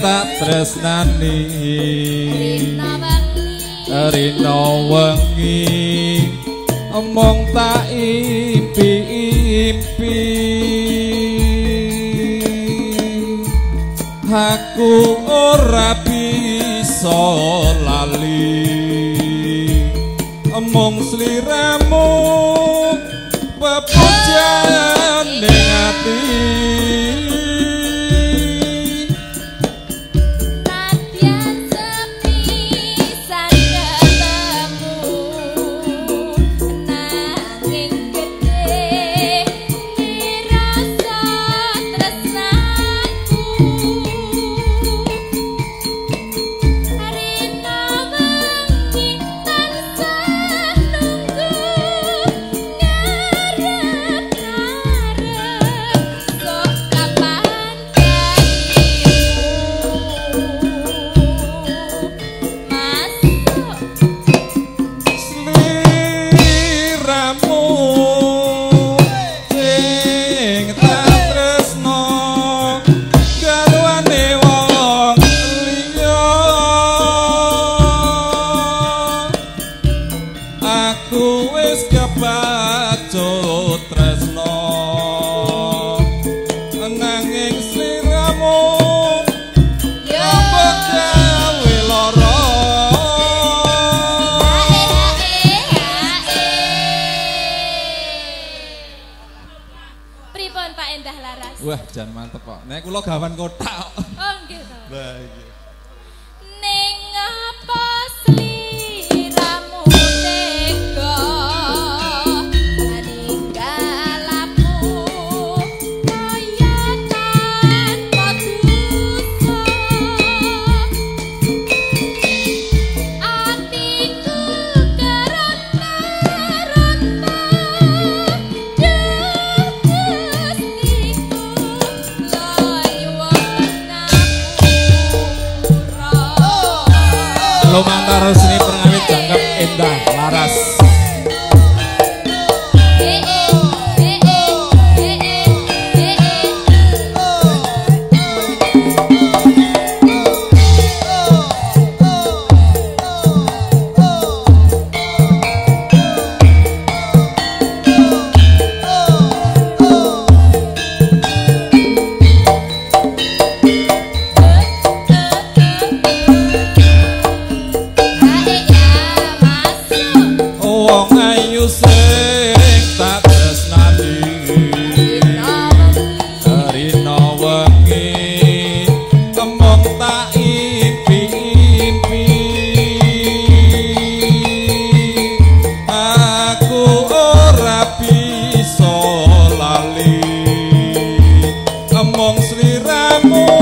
tak tresnani. Rina wengi omong tak impi-impi. Aku ora bisa lali. Omong sliramu pepujan jan mantep kok. Nek kula gawan kotak. Oh, nggih to. Lah Lumantar resmi pengawit jangkep endah laras. amor.